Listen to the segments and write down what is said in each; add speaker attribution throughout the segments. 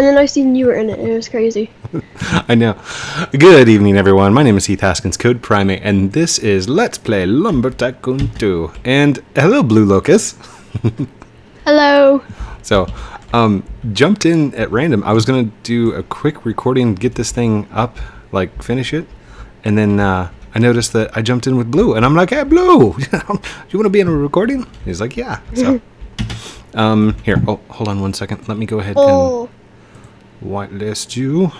Speaker 1: And then I seen you were in it. It was crazy.
Speaker 2: I know. Good evening, everyone. My name is Heath Haskins, CodePrime8, and this is Let's Play Lumber Tycoon 2. And hello, Blue Locus. hello. So, um, jumped in at random. I was going to do a quick recording, get this thing up, like finish it. And then uh, I noticed that I jumped in with Blue, and I'm like, hey, Blue, you want to be in a recording? He's like, yeah. So, um, here, oh, hold on one second. Let me go ahead oh. and whitelist you.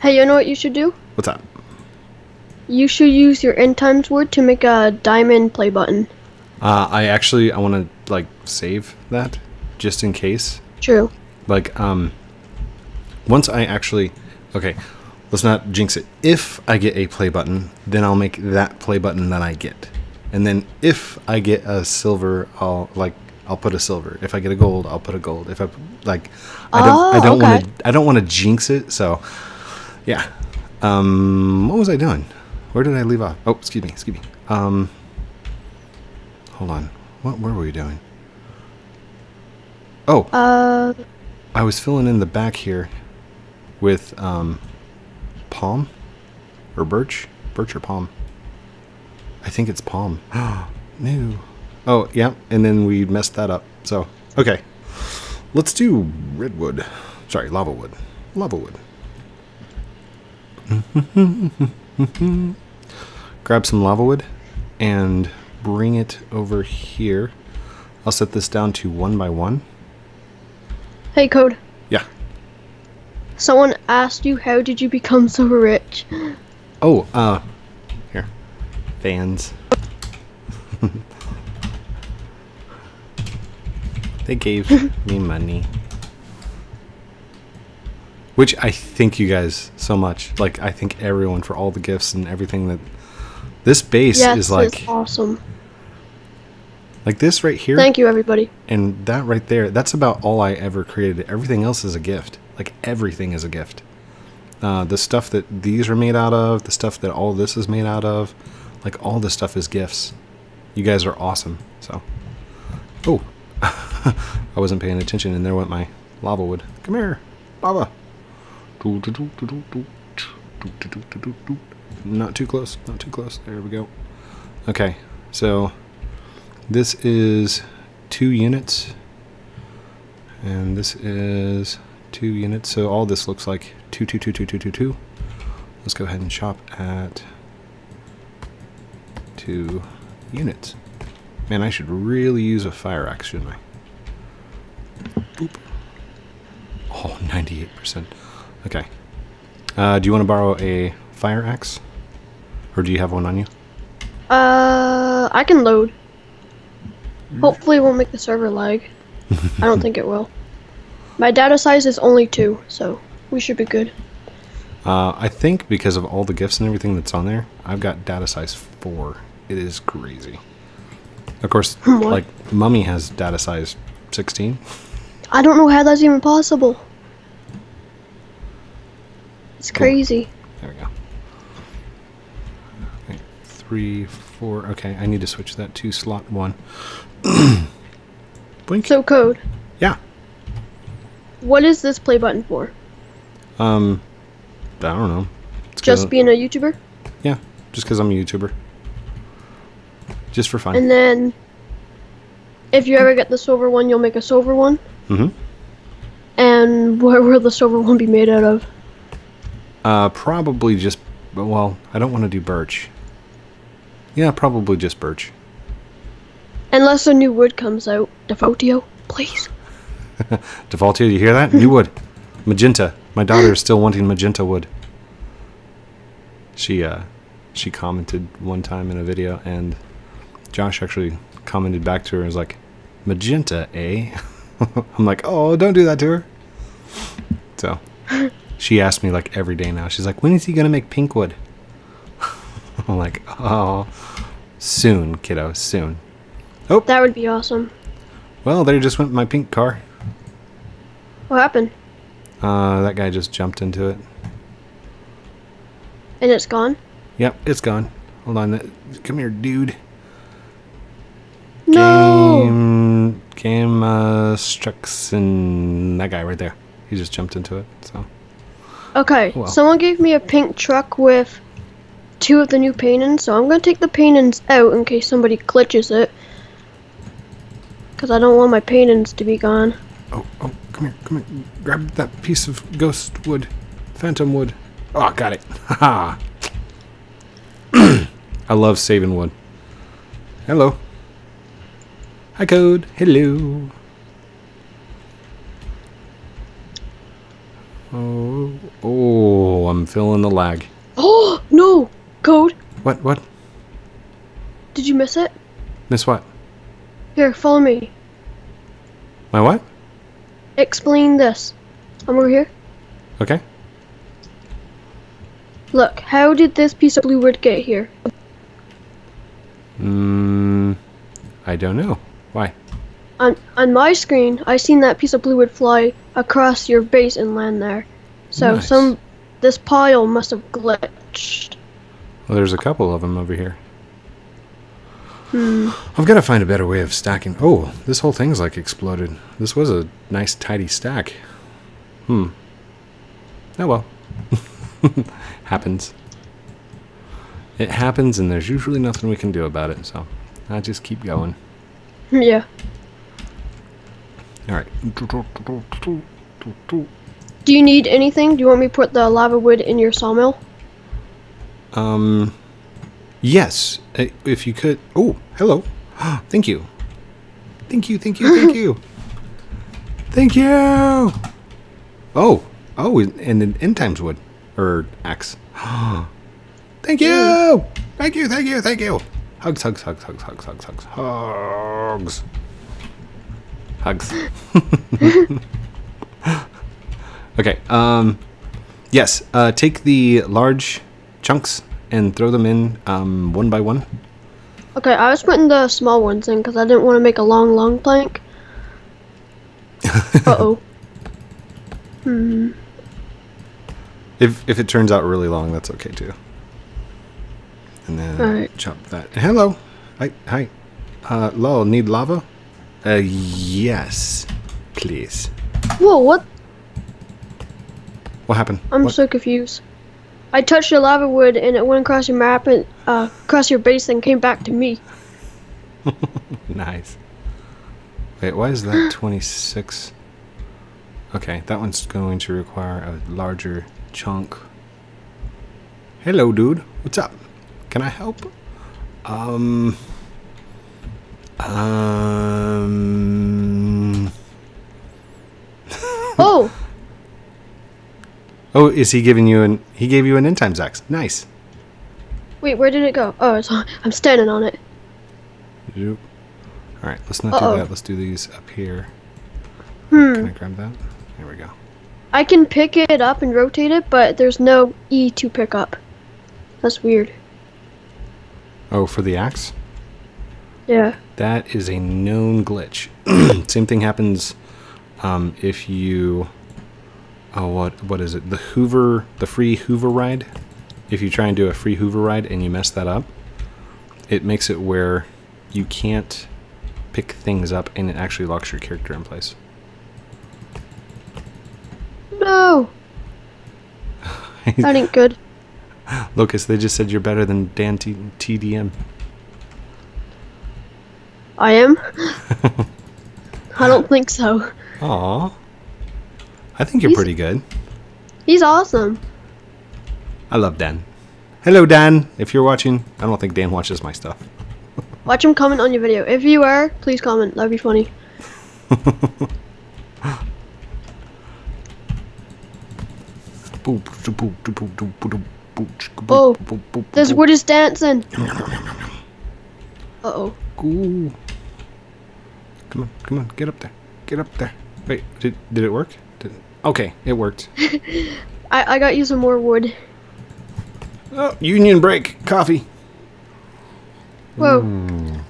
Speaker 1: Hey, you know what you should do? What's that? You should use your end times wood to make a diamond play button.
Speaker 2: Uh, I actually I want to like save that just in case. True. Like um, once I actually okay, let's not jinx it. If I get a play button, then I'll make that play button that I get, and then if I get a silver, I'll like I'll put a silver. If I get a gold, I'll put a gold. If I like, I oh, don't, I don't oh, okay. want to, I don't want to jinx it. So, yeah. Um, what was I doing? Where did I leave off? Oh, excuse me, excuse me. Um, hold on. What were we doing? Oh. Uh. I was filling in the back here with um, palm or birch, birch or palm. I think it's palm. no. Oh, yeah, and then we messed that up. So, okay. Let's do redwood. Sorry, lava wood. Lava wood. Grab some lava wood and bring it over here. I'll set this down to one by one. Hey, Code. Yeah.
Speaker 1: Someone asked you, how did you become so rich?
Speaker 2: Oh, uh, here. Fans. They gave me money. Which I thank you guys so much. Like I thank everyone for all the gifts and everything that this base yes, is like awesome. Like this right here. Thank you everybody. And that right there, that's about all I ever created. Everything else is a gift. Like everything is a gift. Uh, the stuff that these are made out of, the stuff that all this is made out of, like all this stuff is gifts. You guys are awesome. So, oh, I wasn't paying attention, and there went my lava wood. Come here, lava. Not too close, not too close. There we go. Okay, so this is two units, and this is two units. So all this looks like two, two, two, two, two, two, two. Let's go ahead and shop at two units. Man, I should really use a fire axe, shouldn't I? 98%. Okay. Uh, do you want to borrow a fire axe? Or do you have one on you?
Speaker 1: Uh, I can load. Hopefully, it won't make the server lag. I don't think it will. My data size is only two, so we should be good.
Speaker 2: Uh, I think because of all the gifts and everything that's on there, I've got data size four. It is crazy. Of course, like Mummy has data size sixteen.
Speaker 1: I don't know how that's even possible. It's crazy.
Speaker 2: there we go. Okay, three, four. Okay, I need to switch that to slot one. Blink. So code. Yeah.
Speaker 1: What is this play button for?
Speaker 2: Um, I don't know. It's just
Speaker 1: being a YouTuber.
Speaker 2: Yeah, just because I'm a YouTuber. Just for fun. And
Speaker 1: then, if you ever get the silver one, you'll make a silver one. Mm-hmm. And where will the silver one be made out of?
Speaker 2: Uh, probably just, well, I don't want to do birch. Yeah, probably just birch.
Speaker 1: Unless a new wood comes out. Defaultio, please.
Speaker 2: Defaultio, you hear that? new wood. Magenta. My daughter is still wanting magenta wood. She, uh, she commented one time in a video, and Josh actually commented back to her and was like, magenta, eh? I'm like, oh, don't do that to her. So. She asks me like every day now. She's like, when is he gonna make Pinkwood? I'm like, oh, soon, kiddo, soon.
Speaker 1: Oh, that would be awesome.
Speaker 2: Well, there just went my pink car. What happened? Uh, that guy just jumped into it. And it's gone. Yep, it's gone. Hold on, come here, dude. No. Game, game uh, Struxen, that guy right there. He just jumped into it. So.
Speaker 1: Okay, well. someone gave me a pink truck with two of the new paintings, so I'm going to take the paintings out in case somebody glitches it. Because I don't want my paintings to be gone. Oh,
Speaker 2: oh, come here, come here. Grab that piece of ghost wood, phantom wood. Oh, got it. Ha I love saving wood. Hello. Hi, Code. Hello. Oh, oh, I'm feeling the lag.
Speaker 1: Oh, no! Code! What, what? Did you miss it? Miss what? Here, follow me. My what? Explain this. I'm over here. Okay. Look, how did this piece of blue wood get here?
Speaker 2: Hmm, I don't know. Why?
Speaker 1: On, on my screen, I seen that piece of blue would fly across your base and land there. So nice. some this pile must have glitched.
Speaker 2: Well, there's a couple of them over here. Hmm. I've got to find a better way of stacking. Oh, this whole thing's like exploded. This was a nice tidy stack. Hmm. Oh well. happens. It happens and there's usually nothing we can do about it, so I just keep going. Yeah. All right.
Speaker 1: Do you need anything? Do you want me to put the lava wood in your sawmill?
Speaker 2: Um, yes. Uh, if you could. Oh, hello. thank you. Thank you. Thank you. Thank you. Thank you. Oh, oh, and an end times wood or axe.
Speaker 1: thank you. Mm.
Speaker 2: Thank you. Thank you. Thank you. Hugs. Hugs. Hugs. Hugs. Hugs. Hugs. Hugs. Hugs. Hugs. okay. Um, yes. Uh, take the large chunks and throw them in um, one by one.
Speaker 1: Okay, I was putting the small ones in because I didn't want to make a long, long plank.
Speaker 2: uh oh. Hmm. If if it turns out really long, that's okay too. And then right. chop that. Hello. Hi. Hi. Uh, lol. Need lava? Uh, yes, please. Whoa, what? What happened? I'm what?
Speaker 1: so confused. I touched the lava wood and it went across your map and uh, across your base and came back to me.
Speaker 2: nice. Wait, why is that 26? Okay, that one's going to require a larger chunk. Hello, dude. What's up? Can I help? Um... Um. oh. Oh, is he giving you an? He gave you an end times axe. Nice.
Speaker 1: Wait, where did it go? Oh, it's on, I'm standing on it.
Speaker 2: Yep. All right, let's not uh -oh. do that. Let's do these up here. Hmm. Can I grab that? There we go.
Speaker 1: I can pick it up and rotate it, but there's no E to pick up. That's weird.
Speaker 2: Oh, for the axe? Yeah. That is a known glitch. Same thing happens um, if you. Oh, what what is it? The Hoover, the free Hoover ride. If you try and do a free Hoover ride and you mess that up, it makes it where you can't pick things up and it actually locks your character in place. No. that ain't good. Lucas, they just said you're better than Dan T- TDM.
Speaker 1: I am. I don't think so.
Speaker 2: Aw. I think you're he's, pretty good.
Speaker 1: He's awesome.
Speaker 2: I love Dan. Hello, Dan. If you're watching, I don't think Dan watches my stuff.
Speaker 1: Watch him comment on your video. If you are, please comment. That'd be funny. oh, this wood is dancing.
Speaker 2: Uh oh. Come on, come on, get up there. Get up there. Wait, did, did it work? Did it? Okay, it worked.
Speaker 1: I, I got you some more wood.
Speaker 2: Oh, union break. Coffee. Whoa. Mm.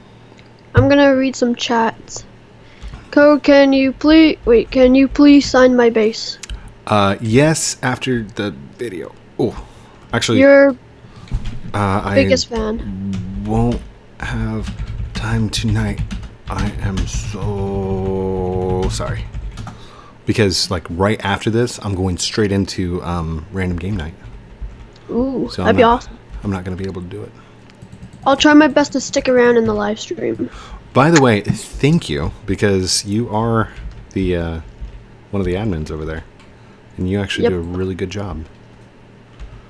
Speaker 1: I'm gonna read some chats. Co, can you please... Wait, can you please sign my base?
Speaker 2: Uh, yes, after the video. Oh, actually... You're uh, biggest I fan. won't have time tonight. I am so sorry. Because like right after this, I'm going straight into um, random game night.
Speaker 1: Ooh, so that'd not, be awesome.
Speaker 2: I'm not gonna be able to do it.
Speaker 1: I'll try my best to stick around in the live stream.
Speaker 2: By the way, thank you because you are the uh, one of the admins over there, and you actually yep. do a really good job.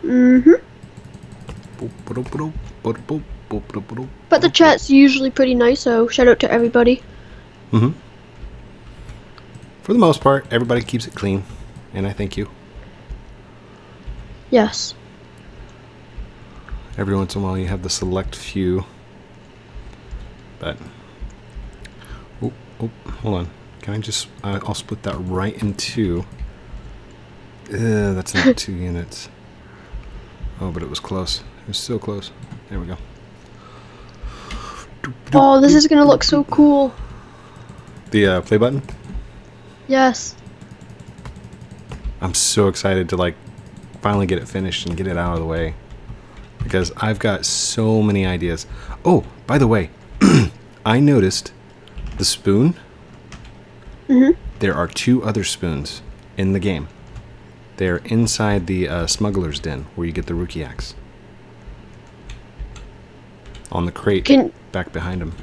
Speaker 2: Mhm.
Speaker 1: But the chat's usually pretty nice, so shout out to everybody.
Speaker 2: mm For the most part, everybody keeps it clean, and I thank you. Yes. Every once in a while, you have the select few. But. Oh, oh, hold on. Can I just. Uh, I'll split that right in two. that's not two units. Oh, but it was close. It was so close. There we go. Oh, this
Speaker 1: is gonna look so
Speaker 2: cool. The uh, play button? Yes. I'm so excited to like finally get it finished and get it out of the way because I've got so many ideas. Oh, by the way, I noticed the spoon. Mm There are two other spoons in the game. They are inside the uh, smuggler's den where you get the rookie axe on the crate can, back behind him.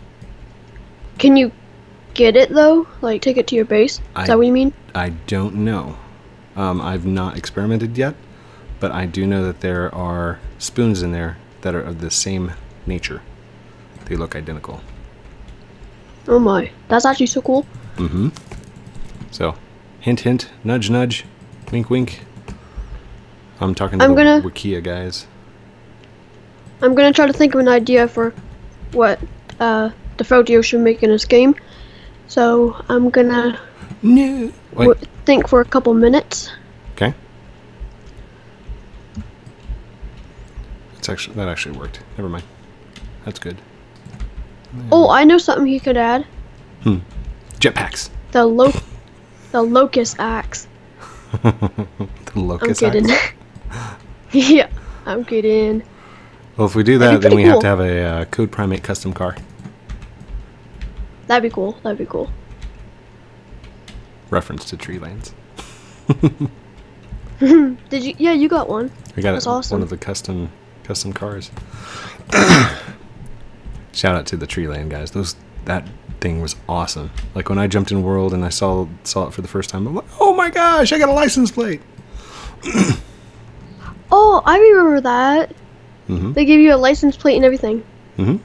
Speaker 1: Can you get it though? Like take it to your base? Is I, that what you mean?
Speaker 2: I don't know. Um, I've not experimented yet, but I do know that there are spoons in there that are of the same nature. They look identical.
Speaker 1: Oh my, that's actually so cool.
Speaker 2: Mm-hmm. So, hint, hint, nudge, nudge, wink, wink. I'm talking to I'm the gonna... Wikia guys.
Speaker 1: I'm gonna try to think of an idea for what uh, Defaultio should make in this game. So I'm gonna no. w- think for a couple minutes.
Speaker 2: Okay. actually that actually worked. Never mind. That's good.
Speaker 1: Oh, I know something he could add.
Speaker 2: Hmm. Jetpacks.
Speaker 1: The lo the locus axe.
Speaker 2: the locus ax I'm kidding.
Speaker 1: axe. yeah, I'm kidding.
Speaker 2: Well, if we do that, then we cool. have to have a uh, CodePrime8 custom car.
Speaker 1: That'd be cool. That'd be cool.
Speaker 2: Reference to Treelands.
Speaker 1: Did you? Yeah, you got one. I got That's awesome. one of the
Speaker 2: custom custom cars. Shout out to the tree Lane guys. Those that thing was awesome. Like when I jumped in World and I saw saw it for the first time, I'm like, oh my gosh, I got a license plate.
Speaker 1: oh, I remember that. Mm-hmm. They give you a license plate and everything. Mm-hmm.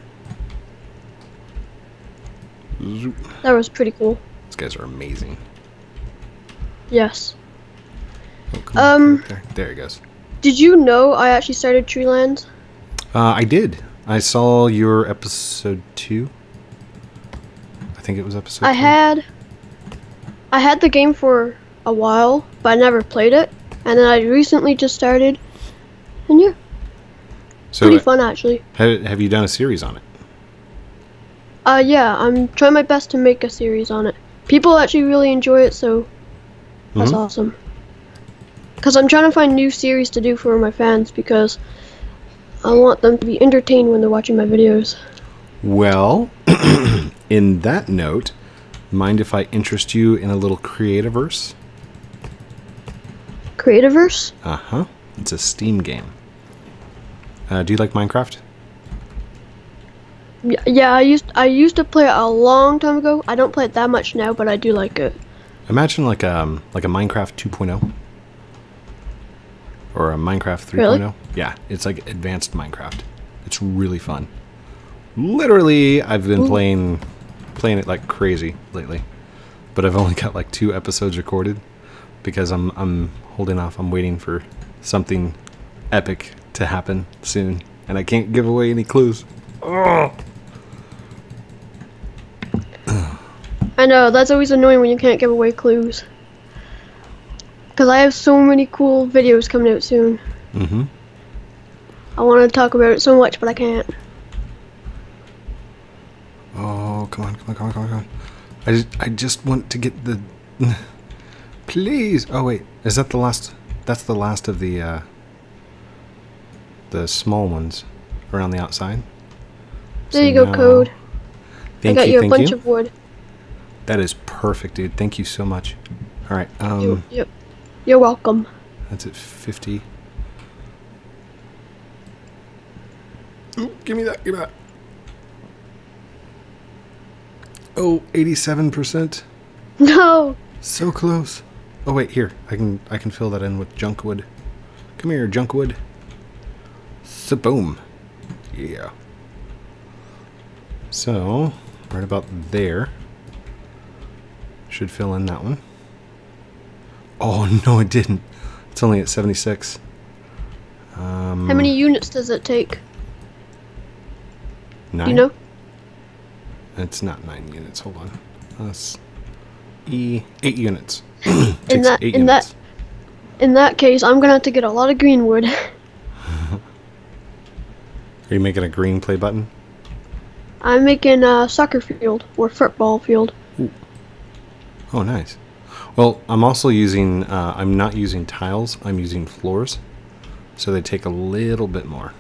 Speaker 1: That was pretty cool.
Speaker 2: These guys are amazing.
Speaker 1: Yes. Oh, um.
Speaker 2: There. there he goes.
Speaker 1: Did you know I actually started Treeland?
Speaker 2: Uh, I did. I saw your episode two. I think it was episode. I two. had.
Speaker 1: I had the game for a while, but I never played it. And then I recently just started. And yeah. So pretty fun actually.
Speaker 2: Have, have you done a series on it?
Speaker 1: Uh, yeah, I'm trying my best to make a series on it. People actually really enjoy it, so that's mm -hmm. awesome. Because I'm trying to find new series to do for my fans because I want them to be entertained when they're watching my videos.
Speaker 2: Well, in that note, mind if I interest you in a little creativerse?
Speaker 1: Creativerse?
Speaker 2: Uh huh. It's a Steam game. Uh, do you like Minecraft?
Speaker 1: Yeah, I used I used to play it a long time ago. I don't play it that much now, but I do like it.
Speaker 2: Imagine like um like a Minecraft 2.0 or a Minecraft 3.0. Really? Yeah, it's like advanced Minecraft. It's really fun. Literally, I've been Ooh. playing playing it like crazy lately. But I've only got like two episodes recorded because I'm I'm holding off. I'm waiting for something epic to happen soon. And I can't give away any clues.
Speaker 1: Ugh. I know, that's always annoying when you can't give away clues. Because I have so many cool videos coming out soon. Mm hmm I want to talk about it so much, but I can't.
Speaker 2: Oh, come on, come on, come on, come on, I just, I just want to get the... Please! Oh, wait. Is that the last... That's the last of the, uh the small ones around the outside.
Speaker 1: There so you go, now, Code.
Speaker 2: Thank I got you, you a bunch you. of wood. That is perfect, dude. Thank you so much. All right. Um, you,
Speaker 1: you, you're welcome.
Speaker 2: That's at 50. Ooh, give me that. Give me that. Oh, 87%. No. So close. Oh wait, here. I can I can fill that in with junk wood. Come here, junk wood a boom. Yeah. So, right about there. Should fill in that one. Oh, no, it didn't. It's only at 76. Um, How many
Speaker 1: units does it take?
Speaker 2: Nine. Do you know? It's not nine units. Hold on. That's e eight units. in that, in units.
Speaker 1: that, in that case, I'm gonna have to get a lot of green wood.
Speaker 2: Are you making a green play button?
Speaker 1: I'm making a soccer field or football field. Ooh.
Speaker 2: Oh, nice. Well, I'm also using, uh, I'm not using tiles, I'm using floors. So they take a little bit more.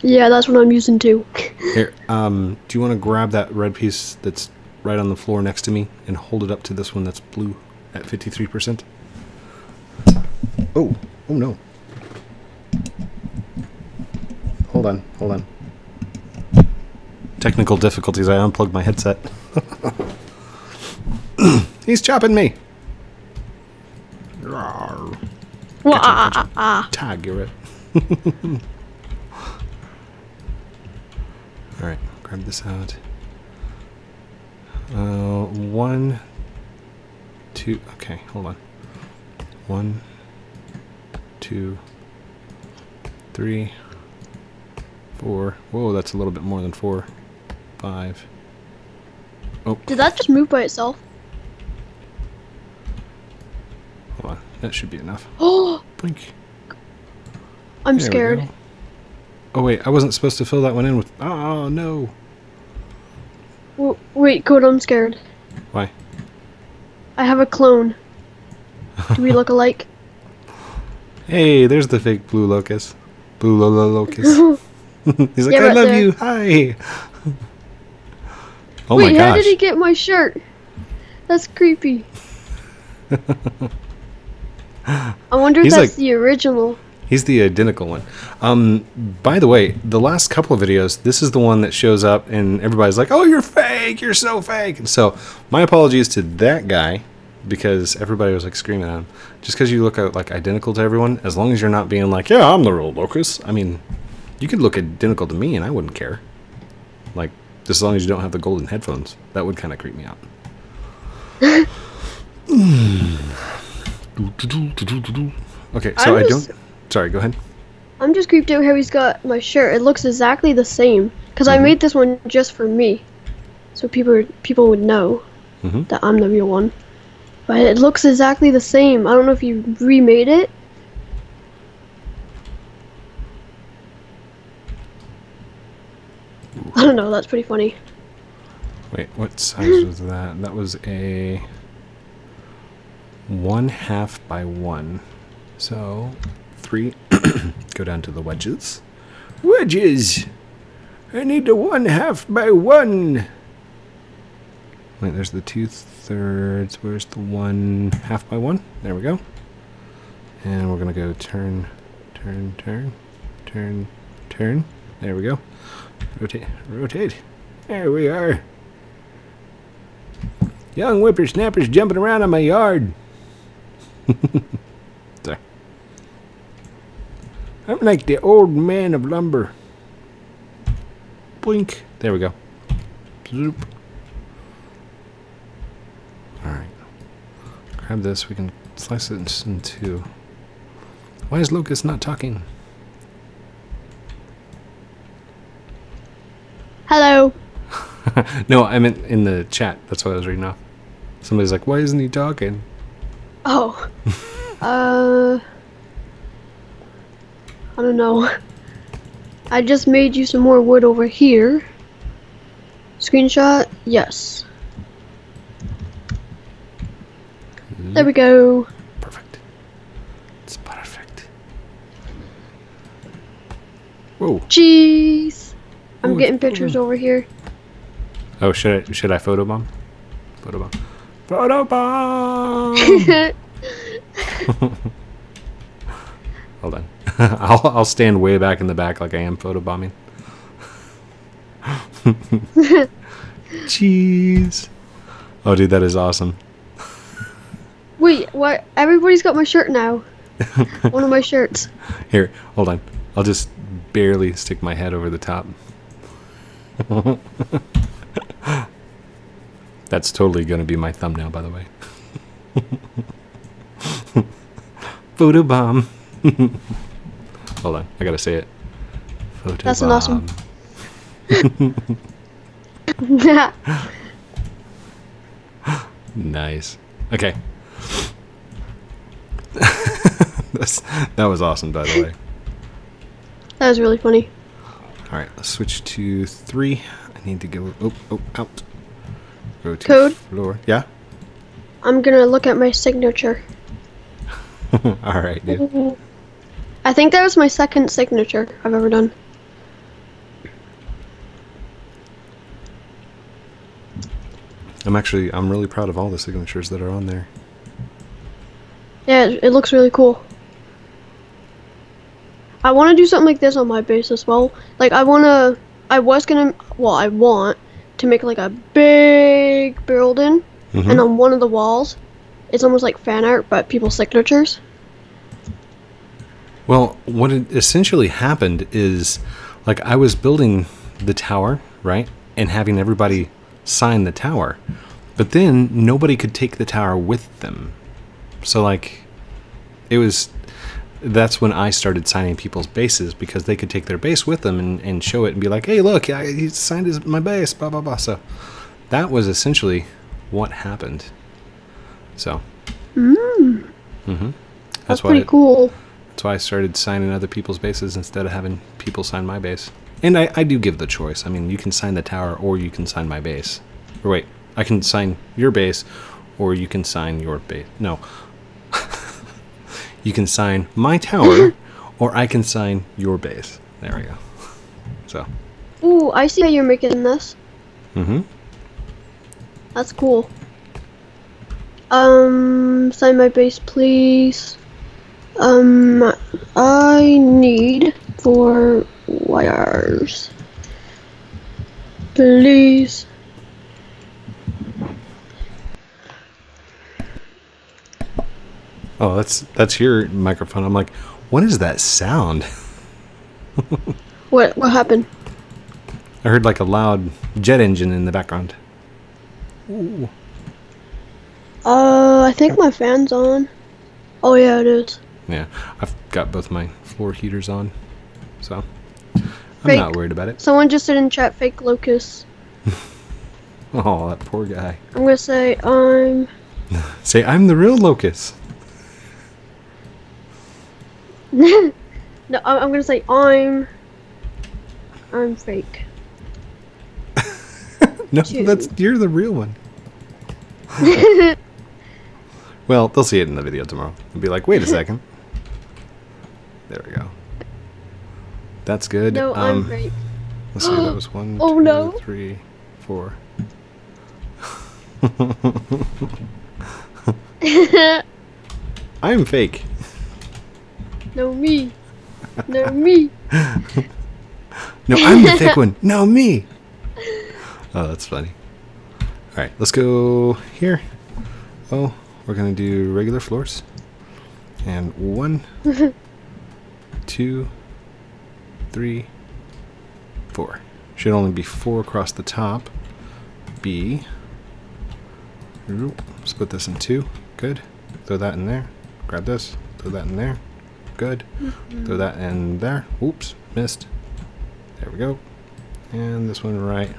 Speaker 1: Yeah, that's what I'm using too.
Speaker 2: Here, um, do you want to grab that red piece that's right on the floor next to me and hold it up to this one that's blue at 53%? Oh, oh no. hold on, hold on. Technical difficulties. I unplugged my headset. He's chopping me. Rawr. Gotcha, gotcha. Tiger it. All right, grab this out. Uh, one, two. Okay, hold on. One, two, three four. Whoa, that's a little bit more than four. Five. Oh.
Speaker 1: Did that just move by itself?
Speaker 2: Hold on. That should be enough.
Speaker 1: Oh! Blink. I'm there scared.
Speaker 2: Oh, wait. I wasn't supposed to fill that one in with...
Speaker 1: Oh, no. wait, Code, I'm scared. Why? I have a clone. Do we look alike?
Speaker 2: hey, there's the fake blue locus. Blue locus. He's like, yeah, I love there. you. Hi. oh Wait, my gosh. how did he
Speaker 1: get my shirt? That's creepy. I wonder he's if that's like,
Speaker 2: the original. He's the identical one. Um, by the way, the last couple of videos, this is the one that shows up and everybody's like, oh, you're fake. You're so fake. And so my apologies to that guy because everybody was like screaming at him. Just because you look uh, like identical to everyone, as long as you're not being like, yeah, I'm the real locus. I mean, you could look identical to me and I wouldn't care. Like, just as long as you don't have the golden headphones. That would kind of creep me out. okay, so i I don't. Sorry, go ahead.
Speaker 1: I'm just creeped out how he's got my shirt. It looks exactly the same. Because mm -hmm. I mm-hmm. made this one just for me. So people people would know mm -hmm. that I'm the real one. But it looks exactly the same. I don't know if you remade it I don't know, that's pretty funny.
Speaker 2: Wait, what size was that? That was a one half by one. So three go down to the wedges. Wedges! I need a one half by one. Wait, there's the two thirds. Where's the one half by one? There we go. And we're gonna go turn, turn, turn, turn, turn. There we go. Rotate, rotate. There we are. Young whippersnappers jumping around in my yard. I'm like the old man of lumber. Blink. There we go. Zoop. Alright. Grab this. We can slice it into... Why is Locus not talking? Hello. no, I meant in the chat. That's what I was reading off. Somebody's like, why isn't he talking?
Speaker 1: Oh. uh. I don't know. I just made you some more wood over here. Screenshot? Yes. There we go. Perfect. It's perfect. Whoa. Cheese. I'm Ooh, getting pictures over here.
Speaker 2: Oh, should I, should I photobomb? Photobomb. Photobomb! Hold on. I'll, I'll stand way back in the back like I am photobombing. Jeez. Oh, dude, that is awesome.
Speaker 1: Wait, what? Everybody's got my shirt now. One of my shirts.
Speaker 2: Here, hold on. I'll just barely stick my head over the top. That's totally going to be my thumbnail, by the way. Photo bomb. Hold on, I gotta say it. Photo That's bomb. an awesome. nice. Okay. that was awesome, by the way.
Speaker 1: That was really funny.
Speaker 2: All right, let's switch to three. I need to go. Oh, oh, out. Go to Code. floor. Yeah.
Speaker 1: I'm gonna look at my signature.
Speaker 2: All right,
Speaker 1: dude. I think that was my second signature I've ever done.
Speaker 2: I'm actually, I'm really proud of all the signatures that are on there.
Speaker 1: Yeah, it, it looks really cool. I want to do something like this on my base as well. Like, I want to, I was going to, well, I want to make like a big building. Mm -hmm. And on one of the walls, it's almost like fan art, but people's signatures.
Speaker 2: Well, what essentially happened is, like, I was building the tower, right? And having everybody sign the tower. But then nobody could take the tower with them. So, like, it was that's when I started signing people's bases because they could take their base with them and, and show it and be like, hey, look, I, he signed his, my base, blah, blah, blah. So that was essentially what happened. So.
Speaker 1: Mm.
Speaker 2: Mm-hmm. That's, that's pretty I, cool. That's why I started signing other people's bases instead of having people sign my base. And I, I do give the choice. I mean, you can sign the tower or you can sign my base. Or wait, I can sign your base or you can sign your base. No, you can sign my tower, mm-hmm. or I can sign your base. There we go. So.
Speaker 1: Ooh, I see how you're making this. Mm-hmm. That's cool. Um, sign my base, please. Um, I need four wires. Please.
Speaker 2: Oh, that's that's your microphone. I'm like, what is that sound?
Speaker 1: what what happened?
Speaker 2: I heard like a loud jet engine in the background.
Speaker 1: Ooh. Uh, I think my fan's on. Oh yeah, it is.
Speaker 2: Yeah, I've got both my floor heaters on, so
Speaker 1: I'm fake. not worried about it. Someone just said in chat, "Fake locus."
Speaker 2: oh, that poor guy.
Speaker 1: I'm gonna say I'm.
Speaker 2: say I'm the real locus.
Speaker 1: no, I'm, I'm gonna say I'm. I'm fake.
Speaker 2: no, Two. that's you're the real one. well, they'll see it in the video tomorrow and be like, "Wait a second. There we go. That's good. No, um, I'm fake. Let's see. That was one, oh, two, no. three, four. I'm fake. No me. No me.
Speaker 1: no, I'm the thick one. No
Speaker 2: me. Oh, that's funny. All right, let's go here. Oh, we're gonna do regular floors. And one, two, three, four. Should only be four across the top. B. Split this in two. Good. Throw that in there. Grab this. Throw that in there. Good. Mm -hmm. Throw that in there. Oops, missed. There we go. And this one right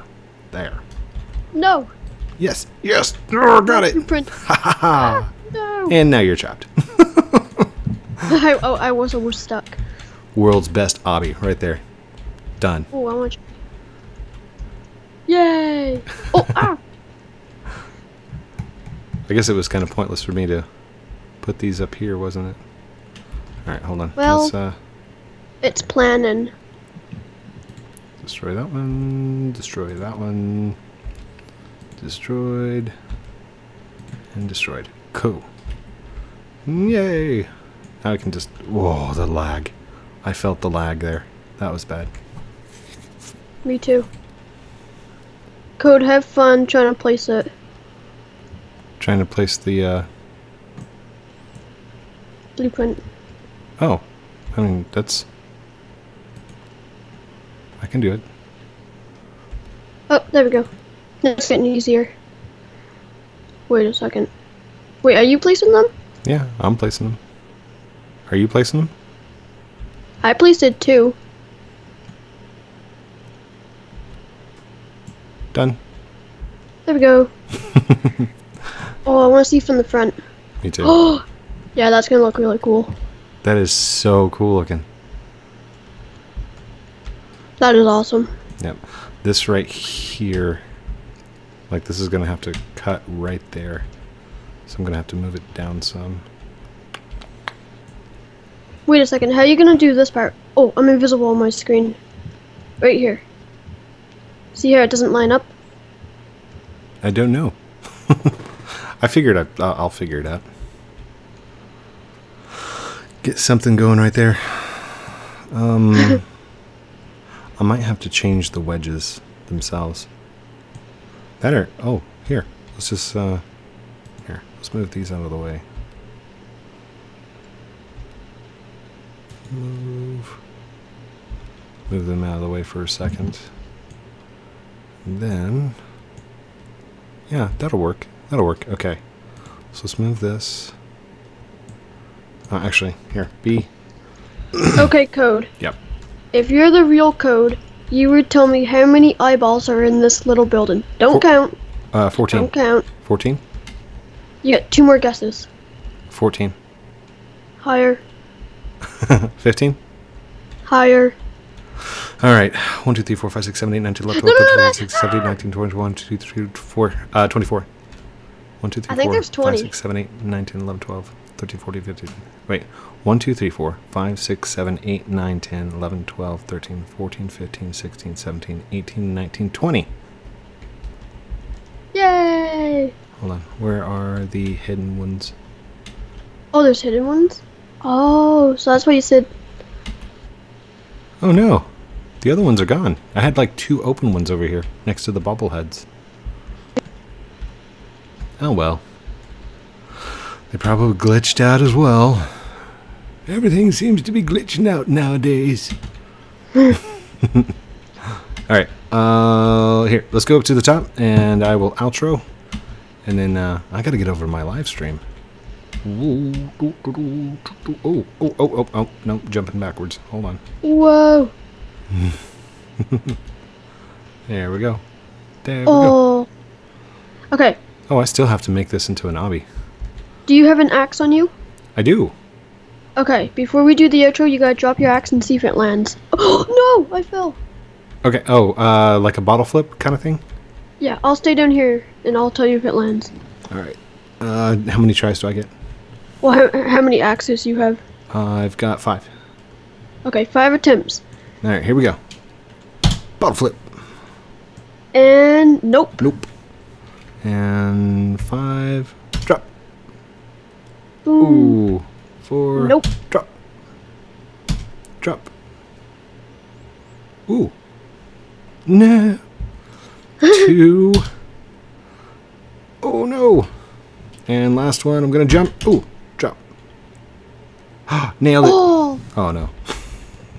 Speaker 2: there. No. Yes. Yes. Oh, got
Speaker 1: it. Print. Ha
Speaker 2: ha ha. No. And now you're chopped.
Speaker 1: I, oh, I was almost stuck.
Speaker 2: World's best obby right there. Done.
Speaker 1: Oh, I want. Yay! Oh, ah.
Speaker 2: I guess it was kind of pointless for me to put these up here, wasn't it? Alright, hold on. Well, Let's, uh,
Speaker 1: it's planning.
Speaker 2: Destroy that one, destroy that one, destroyed, and destroyed. Cool. Yay! Now I can just... Whoa, the lag. I felt the lag there. That was bad.
Speaker 1: Me too. Code, have fun trying to place it.
Speaker 2: Trying to place the, uh... Blueprint. Oh, I mean, that's... I can do it.
Speaker 1: Oh, there we go. That's getting easier. Wait a second. Wait, are you placing them?
Speaker 2: Yeah, I'm placing them. Are you placing them?
Speaker 1: I placed it too. Done. There we go. oh, I want to see from the front.
Speaker 2: Me too. Oh,
Speaker 1: yeah, that's going to look really cool.
Speaker 2: That is so cool looking.
Speaker 1: That is awesome.
Speaker 2: Yep. This right here, like this is going to have to cut right there. So I'm going to have to move it down some.
Speaker 1: Wait a second, how are you going to do this part? Oh, I'm invisible on my screen. Right here. See here, it doesn't line up?
Speaker 2: I don't know. I figured I, I'll figure it out get something going right there. Um, I might have to change the wedges themselves. That are, oh, here. Let's just, uh, here, let's move these out of the way. Move. Move them out of the way for a second. And then, yeah, that'll work. That'll work. Okay. So let's move this. Uh, actually, here, B.
Speaker 1: okay, code. Yep. If you're the real code, you would tell me how many eyeballs are in this little building. Don't Four, count. Uh, 14. Don't count. 14? You got two more guesses. 14. Higher. 15? Higher.
Speaker 2: All right. 1, 2, 3, 4, 5, 6, 7, 8, 9, 10, 11, 12, 13, 14, 15, 16, 17, 19, 20, 21, 22, 23, 24. Uh, 24. 1, 2, 3, I think there's 20. 5, 6, 7, 8, 9, 10, 11, 12. 13, 14, 15. Wait. 1, 2, 3, 4, 5, 6, 7, 8, 9, 10, 11, 12, 13, 14, 15, 16, 17, 18, 19, 20.
Speaker 1: Yay!
Speaker 2: Hold on. Where are the hidden ones?
Speaker 1: Oh, there's hidden ones? Oh, so that's why you said.
Speaker 2: Oh no. The other ones are gone. I had like two open ones over here next to the bobbleheads. Oh well. They probably glitched out as well. Everything seems to be glitching out nowadays. All right. Uh, here, let's go up to the top, and I will outro. And then uh, I got to get over to my live stream. Oh, oh, oh, oh, oh, no, jumping backwards. Hold on.
Speaker 1: Whoa.
Speaker 2: there we go. There we oh. go. Okay. Oh, I still have to make this into an obby.
Speaker 1: Do you have an axe on you? I do. Okay, before we do the outro, you gotta drop your axe and see if it lands. Oh, no! I fell!
Speaker 2: Okay, oh, uh, like a bottle flip kind of thing?
Speaker 1: Yeah, I'll stay down here and I'll tell you if it lands.
Speaker 2: Alright. Uh, how many tries do I get?
Speaker 1: Well, how, how many axes you have?
Speaker 2: Uh, I've got five.
Speaker 1: Okay, five attempts.
Speaker 2: Alright, here we go. Bottle flip. And nope. Nope. And five. Ooh. Ooh. Four. Nope. Drop. Drop. Ooh. No. Two. Oh no. And last one, I'm gonna jump. Ooh, drop. Nailed it. Oh. oh no.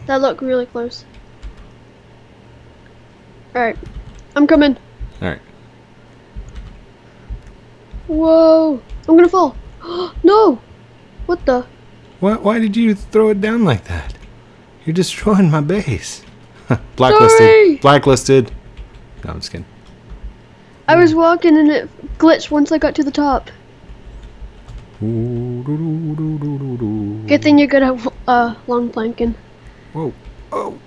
Speaker 1: That looked really close. Alright. I'm coming. Alright. Whoa. I'm gonna fall. no! What the?
Speaker 2: Why, why did you throw it down like that? You're destroying my base. Blacklisted. Sorry. Blacklisted. No, I'm just kidding.
Speaker 1: I was walking and it glitched once I got to the top. Good thing you're good at uh, long planking. Whoa. Oh.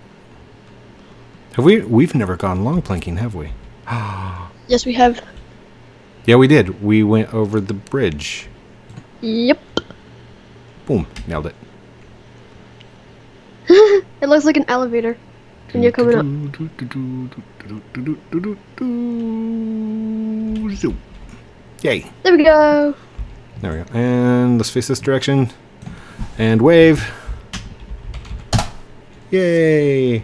Speaker 2: Have we? We've never gone long planking, have we? yes, we have. Yeah, we did. We went over the bridge. Yep. Boom. Nailed it.
Speaker 1: it looks like an elevator when you're coming up. Yay. There we go.
Speaker 2: There we go. And let's face this direction. And wave. Yay.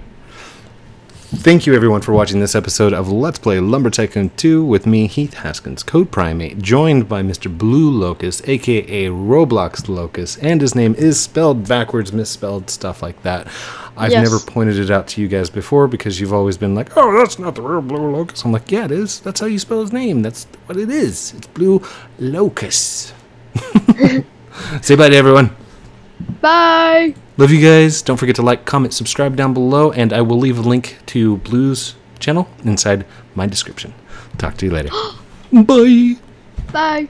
Speaker 2: Thank you everyone for watching this episode of Let's Play Lumber Tycoon 2 with me, Heath Haskins, CodePrime8, joined by Mr. Blue Locus, aka Roblox Locus, and his name is spelled backwards, misspelled, stuff like that. I've yes. never pointed it out to you guys before because you've always been like, oh, that's not the real Blue Locus. I'm like, yeah, it is. That's how you spell his name. That's what it is. It's Blue Locus. Say bye to everyone.
Speaker 1: Bye.
Speaker 2: Love you guys. Don't forget to like, comment, subscribe down below, and I will leave a link to Blue's channel inside my description. Talk to you later.
Speaker 1: Bye. Bye.